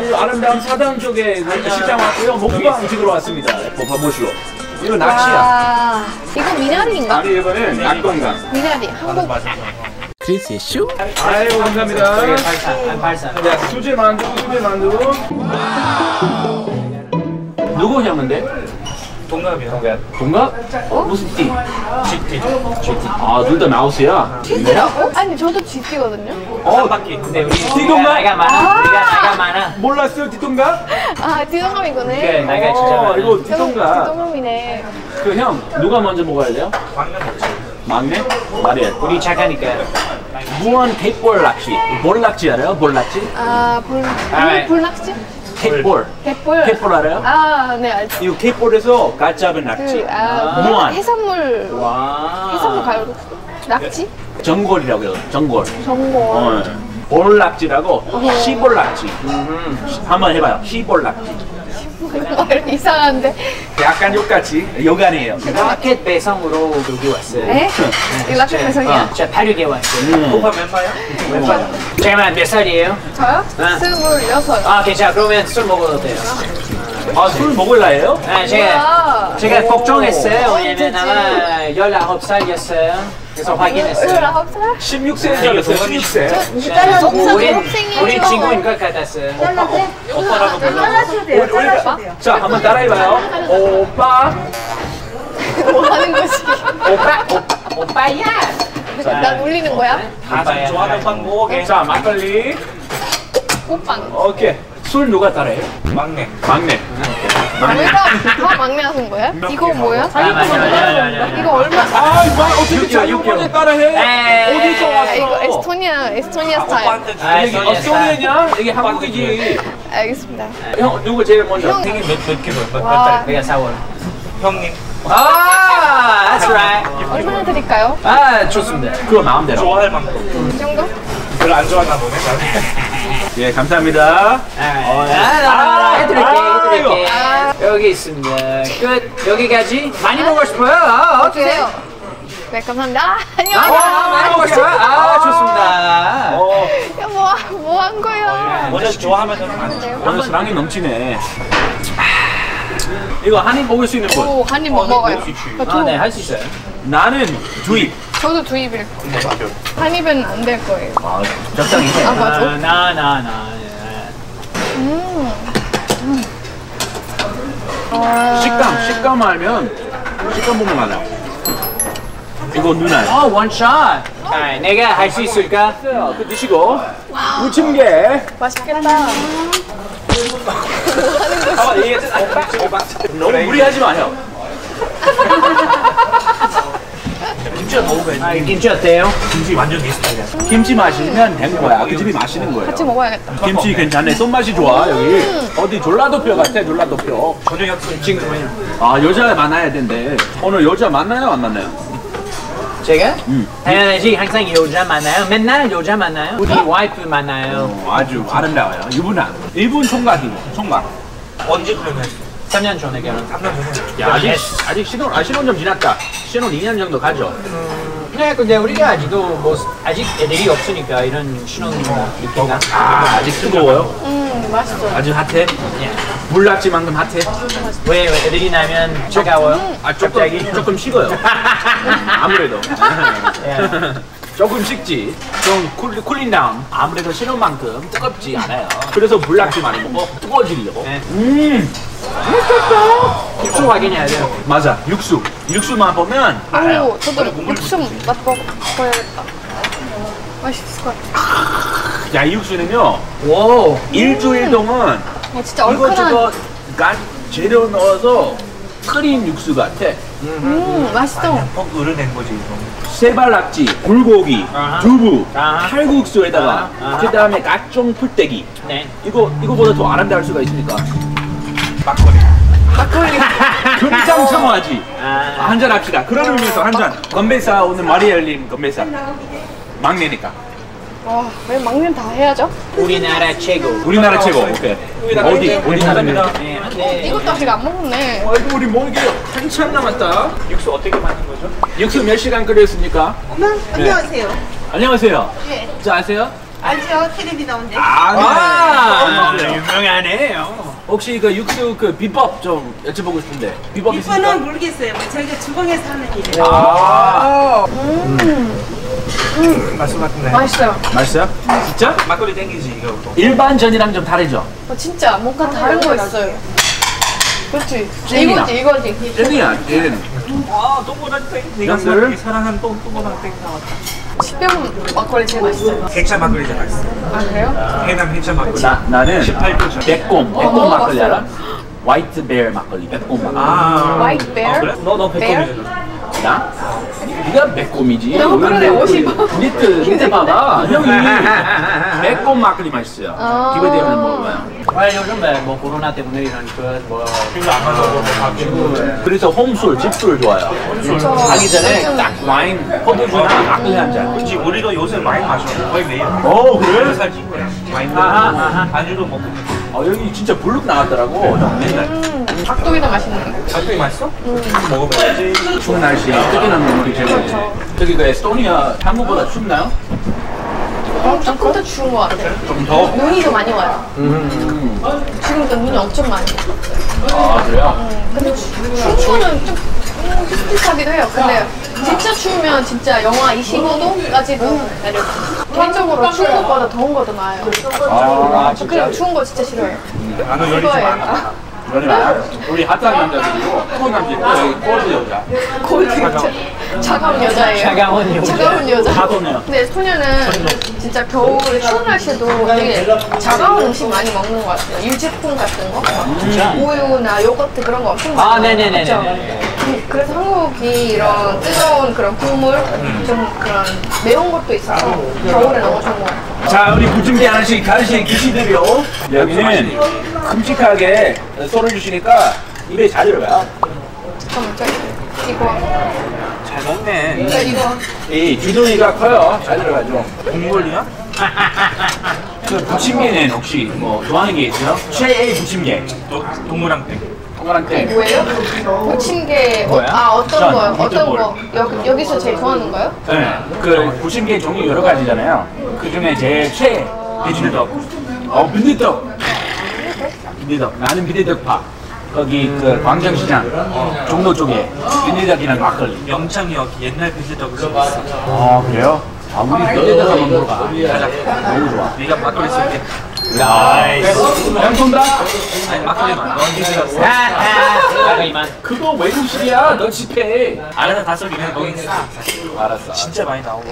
아주 아름다운 사당 쪽에 그 식당 왔고요. 목방 찍으러 왔습니다. 뭐 보시오. 이거 낚시야. 와, 이거 미나리인가? 아니 이번엔 낙동강. 미나리, 한국. 크리스의 쇼? 아유 감사합니다. 자 수제 만두, 수제 만두. 누구 형인데? 동갑이요. 동갑? 어? 무슨 띠? GT. GT. 아, 둘 다 마우스야? GT라고? 아니, 저도 GT거든요. 어, 바퀴. 근데 우리 띠동갑? 나이가 많아. 우리가 나이가 많아. 몰랐어요, 띠동갑? 아, 띠동갑이구네. 그래, 나이가 진짜 어, 많아. 이거 띠동갑. 띠동갑이네. 그 형, 누가 먼저 먹어야 돼요? 막내? 말이야. 우리 착하니까. 무한 갯볼 낚시. 볼 낚시 알아요? 볼 낚시? 아, 불, 아, 불, 불낚시? 갯볼. 갯볼. 갯볼 알아요? 아, 네, 알죠. 이거 갯볼에서 갓 잡은 낚시. 그, 아, 무한. 해산물, 와. 해산물 가루. 낙지? 전골이라고 해요. 전골. 전골. 어. 볼 낚시라고 시볼 낚시. 한번 해봐요. 시볼 낚시. 이상한데. 약간 욕같이 욕아니에요. 라켓 배송으로 여기 왔어요. 에? 이 라켓 배송이야? 저 8일에 왔어요. 음. 오빠 몇 마요? 몇 마? 잠깐만 몇 살이에요? 저요? 아. 스물여섯. 아 괜찮아. 그러면 술 먹어도 돼요. 아, 술 먹을라 해요? 아 제가? 제가 오. 걱정했어요. 어, 왜냐면. 아마 19살이었어요. 그래서 확인했어요. 열아홉 살? 16세 생겼어요, 16세. 잘라 동사 우리. 우리 친구인 것 같았어요. 잘라셔도 돼요. 자, 한번 따라해봐요. 오빠. 뭐 하는 거지? 오빠 오, 오빠야. 난 울리는 거야? 오빠야. 좋아하는 방법. 자, 막걸리. 호빵. 오케이. 술 누가 따라해요? 막내. 막내. 우리가 다 막내 하는 거야? 이거 뭐야? 아, 맞아, 맞아, 맞아, 맞아. 이거 얼마? 아, 뭐 어떻게 자기. 혼자 따라해? 어디서 아, 왔어? 이거 에스토니아 에스토니아 스타일. 아, 여기 어스토리아냐? 여기 한국이지. 알겠습니다. 형, 누구 제일 먼저? 형. 되게 몇 킬로? 몇, 와. 달? 내가 4월. 형님. 아, that's right. 얼마나 드릴까요? 아, 좋습니다. 그거 마음대로. 좋아할 만큼 이 정도? 별로 안 좋아하나 보네 예, 감사합니다. 아, 아, 나 해드릴게, 아, 해드릴게. 아. 여기 있습니다. 끝. 여기까지. 많이 먹고 싶어요. 아. 주세요. 네 감사합니다. 아, 아, 안녕하세요. 많이 먹고 싶어요. 아, 좋습니다. 어, 야, 뭐, 뭐 한 거야? 원래 좋아하면 안 돼. 오늘 사랑이 넘치네. 이거 한 입 먹을 수 있는 분. 오, 한입 못 먹어요. 저, 아, 네, 할 수 있어요. 나는 두 입. 저도 두 입일 거예요. 한 입은 안 될 거예요. 아, 적당히 해. 아, 맞아. 아, 나, 나, 나. 예. 음. 아, 식감, 식감 알면 식감 보면 알아. 이거 누나. 어, 원샷. 아, 내가 할 수 있을까? 그 드시고 우침개. 맛있겠다. 너무 무리하지 마요. 아, 김치 어때요? 김치 완전 네 스타일이야. 김치 마시면 된 거야. 그 집이 마시는 거예요. 같이 먹어야겠다. 김치 괜찮네. 손맛이 좋아 여기. 어디 전라도표 같아 전라도표. 전용혁 친구예요. 아 여자 만나야 된대. 오늘 여자 만나요 안 만나요? 제가? 음. 당연하지. 항상 여자 만나요. 맨날 여자 만나요. 우리 와이프 만나요. 어, 아주 아름다워요. 이분은 이분 총각이 총각. 언제 결혼했어? 3년 전에 결혼. 3년 전에. 야, 아직 아직 신혼 아 신혼 좀 지났다. 신혼 2년 정도 가죠. 네, 근데 우리가 아직도 뭐 아직 애들이 없으니까 이런 신혼 느낌가. 아 아직 뜨거워요. 음, 맛있어. 아주 hot해. 예. 불낙지만큼 hot해. 왜, 왜 애들이 나면 차가워요? 아 조금 갑자기? 조금 식어요. 아무래도 예. 조금 식지. 좀 cool, cooling down. 아무래도 신혼만큼 뜨겁지 않아요. 그래서 불낙지 많이 먹어. 뜨거워지려고. 네. 음 육수 확인해야 돼요. 맞아 육수 육수만 보면 알아요. 오, 저도 육수 맛봐야겠다. 맛있을 것 같아. 야 이 육수는요 오. 일주일 동안 어, 진짜 얼큰한. 저거 간 재료 넣어서 끓인 육수 같아. 음, 맛있어. 퍽 으르낸 거지 이거. 세발낙지, 불고기, 아하. 두부, 아하. 칼국수에다가 아하. 그 다음에 각종 풀떼기. 네. 이거 이거보다 더 아름다울 수가 있습니까? 막걸리. 금상첨화지. 아. 한잔 합시다. 그런 의미에서 한 잔. 건배사 오늘 마리엘님 건배사. 막내니까. 와, 왜 막내는 다 해야죠? 우리나라 최고. 우리나라 최고. 오케이. 어디 어디 사람이다. 네, 네. 이것도 아직 안 먹었네. 아이고 우리 뭐 이게 한참 남았다. 육수 어떻게 만든 거죠? 육수 몇 시간 끓였습니까? 엄마, 안녕하세요. 안녕하세요. 예. 저 아세요? 알죠? 텔레비 나온데. 아, 네. 아, 네. 유명하네요. 혹시 그 육수 그 비법 좀 여쭤보고 싶은데 비법 있습니까? 이거는 모르겠어요. 뭐 저희가 주방에서 하는 일이에요. 아 맛있을 것 같은데. 맛있어요. 맛있어요? 진짜? 막걸리 땡기지 이거. 일반 전이랑 좀 다르죠? 어, 진짜 뭔가 다른 거 있어요. 그렇지. 잼이나. 이거지, 이거지. 잼이야 잼 아 똥보랑 땡. 내가? 사랑한 똥 똥보랑 땡. 치병 막걸리 제일 맛있어요. 해차 막걸리가 맛있어. 아, 그래요? 해남 해차 막걸리. 나, 나는 18도 전. 백곰 백곰 어, 막걸리. 알아? 화이트 베어 막걸리 백곰 막걸리 아. White bear? 아? 너너 Bear? 백곰이잖아. 나? 네가 너무 그러네, 옷이 봐. 니트 니트 봐봐 형이 백곰 막걸리 맛있어요 아. 기회 되면 먹어봐요 아, 요즘에 뭐 코로나 때문에 이런 그뭐 이거 안 가서 뭐 바뀌고. 그래서 홈술 집술 좋아요 그쵸. 가기 전에 딱 와인 포도주나 막걸리 한 잔 그렇지 우리도 요새 많이 마셔. 거의 매일. 어 그래? 살지. 아하. 안주도 먹고. 어, 여기 진짜 블룩 나왔더라고 맨날 음, 닭도리도 맛있네. 가끔이 맛있어? 먹어봐야지. 추운 날씨에 뜨끈한 국물이 제일 그렇죠. 저기 그 에스토니아 한국보다 춥나요? 어, 조금 더 추운 것 같아요. 좀 더? 눈이 더 많이 와요. 음. 지금도 눈이 엄청 많이 와요. 아 그래요? 음, 근데 추운 거는 좀 음, 비슷비슷하기도 해요. 근데 진짜 추우면 진짜 영하 25도까지도 내려요. 개인적으로 추운 것보다 더운 거 더 나아요. 아저 그리고 추운 거 진짜 싫어요. 나는 열이 좀. 많아. 그러지 마요 우리 핫한 남자들이고 추운 남자 여기 꼴드 여자 골드 여자. 차가운 여자예요. 차가운 여자. 차가운 여자. 근데 소녀는 진짜 겨울에 추운 날씨에도 되게 차가운 음식 많이 먹는 것 같아요. 유제품 같은 거. 우유나 요거트 그런 거 엄청 많이 아, 네네네네. 먹죠? 음, 그래서 한국이 이런 뜨거운 그런 국물, 좀 그런 매운 것도 있어서 겨울에 너무 좋은 것 같아요. 자 우리 부침개 하나씩 가르치는 기시들이요 여기는 큼직하게 썰어주시니까 입에 잘 들어가요 잠깐만, 저 이거. 잘 먹네. 저 이거. 이 주둥이가 커요 잘 들어가죠 국물이야? 그 부침개는 혹시 뭐 좋아하는 게 있어요? 최애 부침개 또 동무랑 땡. 땡 뭐예요? 부침개. 어, 뭐야? 아, 어떤 전, 거요? 어떤. 거? 여, 여기서 제일 좋아하는 거요? 네, 그 부침개 종류 여러 가지잖아요. 그 중에 제일 최애 비빔떡. 어, 비빔떡. 비빔떡. 나는 비빔떡파. 거기 그 광장시장 종로 쪽에 비빔떡이랑 막걸리. 영창역 옛날 비슷하고 있어. 아 그래요? 아 우리 비빔떡 한번 먹어봐. 너무 좋아. 네가 막걸리 쏠게. 나이스. 아니 막걸리만. 비슷했어. 막걸리만. 그거 외국식이야. 너 집해. 알아서 다 쏠기면 거기. 알았어. 진짜 많이 나오고.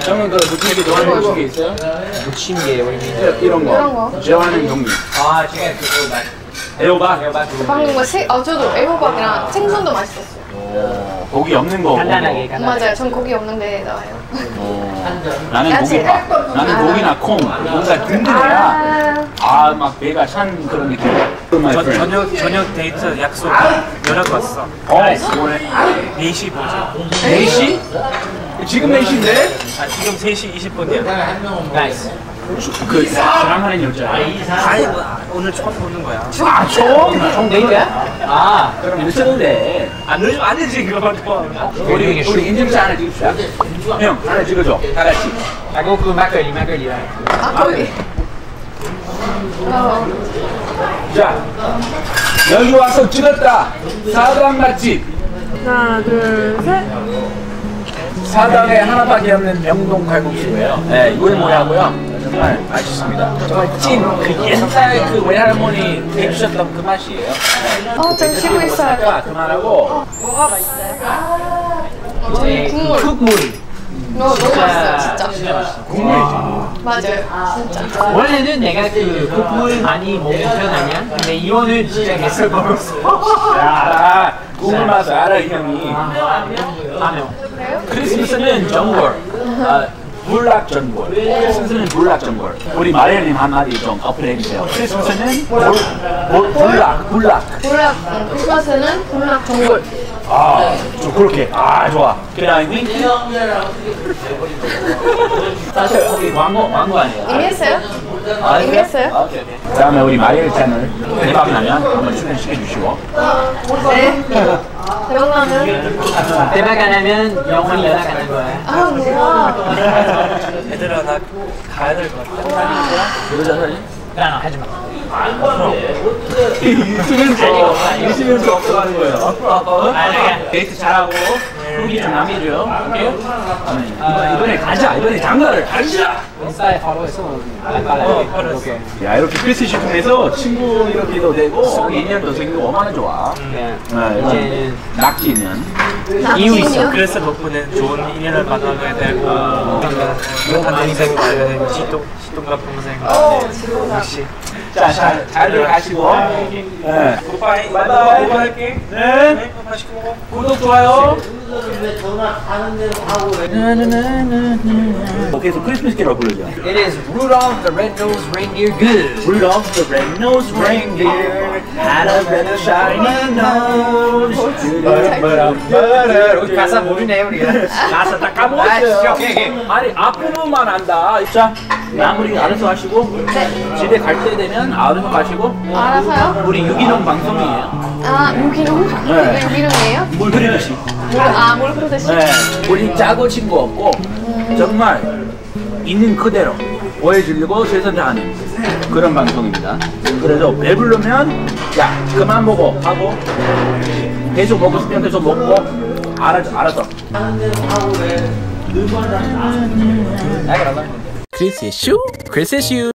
형은 그 부침개 좋아하는 있어요? 부침개 우리 이런 거. 이런 거. 좋아하는 종류. 아 지금 그거 말. 애호박. 방금 거 세, 아, 저도 애호박이랑 생선도 맛있었어요. 고기 없는 거. 간단하게. 간단하게. 맞아요. 전 고기 없는데 나와요. 나는 야채. 고기파. 나는 고기나 콩. 뭔가 든든해야. 아, 막 배가 찬 그런 느낌. 저, 저녁 저녁 데이트 약속 연락 왔어. 어, 오늘 4시 보자. 4시? 지금 4시인데? 아 지금 3시 20분이야. Nice. 그, 사랑하는 여자. 아이 뭐, 오늘 처음 보는 거야. 아, 총? 총 데이트야? 아. 그럼 늦었는데. 안 늦으면 안 되지 그거. 우리, 우리 인증샷 하나 찍읍시다. 형, 하나 찍어줘. 다 같이. 아고 그 막걸리 막걸리야. 아, 거기. 어, 자, 여기 와서 찍었다. 사당 맛집. 하나, 둘, 셋. 사당에 하나밖에 없는 명동 칼국수예요. 네, 이거는 뭐냐고요? 정말 맛있습니다. 정말 찐, 그 옛날 그 외할머니 해주셨던 그 맛이에요. 네. 어, 좀 쉬고 있어요. 자, 그만하고. 뭐가 맛있어요? 저는 국물. 국물. 너 너무 맛있어요, 진짜. 국물이지. 맞아요, 진짜. 원래는 내가 그 국물 많이 먹는 편 아니야? 근데 이거는 진짜 개설 먹었어. 야, 국물 맛을 알아, 이 형이. 아명. 그래요? 크리스마스는 전골. 아, 불락 전골. 크리스마스는 불락 전골. 우리 마리아님 한마디 좀 어플해 주세요. 크리스마스는 불락, 불락. 불락, 응, 크리스마스는 불락 전골. 아, 좀 그렇게. 아, 좋아. 그 다음에 사실 우리 광고, 광고 아니에요. 이미 했어요? 아, 이미 했어요? 아, 오케이, 오케이. 그 다음에 우리 마리엘 채널 대박 나면 한번 출연시켜 주시고. 네. 대박나면? 대박 안 하면 영원히 연락 안 할 거야. 아, 뭐야. 얘들아 나 가야 될 것 같아. 여자 사진? 나 하지 마. 웃으면서 웃으면서 없어가는 거예요. 아니, 데이트 잘하고 후기 좀 남겨줘요. 오케이? 이번에, 이번에 가자. 이번에 장가를 가자. 인스타에 팔로우해서 빨리 오케이. 야 이렇게 크리스시 통해서 친구 이렇게도 되고 인연도 생기고 얼마나 좋아. 네. 네, 이제는 낙지는 이유 있어. 그래서 덕분에 좋은 인연을 만나게 되고 한 인생 말려야 되는 시동 시동과 평생 역시 자, 잘, 잘들 가시고. 네. 굿바이 바이바이. 굿바이할게 네. 네 맛있게 먹어 구독, 좋아요. 계속 크리스마스 캐럴 부르죠. It is Rudolph the Red-Nosed Reindeer Good. Rudolph the red-nosed reindeer had a red shiny nose. 우리 가사 모르네 우리가. 가사 다 아, 까먹었어요. 오케이, 오케이. 아니 앞부분만 안다. 자, 마무리 알아서 하시고 집에 갈 때 되면 알아서 가시고 알아서요? 우리 유기농 방송이에요. 아, 유기농? 네. 왜 유기농이에요? 물 흐르듯이. 물, 아, 물 그러듯이? 네, 우리 짜고 친 거 없고 정말 있는 그대로 보여주려고 최선 다하는 그런 방송입니다. 그래서 배부르면 야 그만 먹어 하고 계속 먹고 싶으면 계속 먹고 알아서 알아서. 크리스의 쇼 크리스의 쇼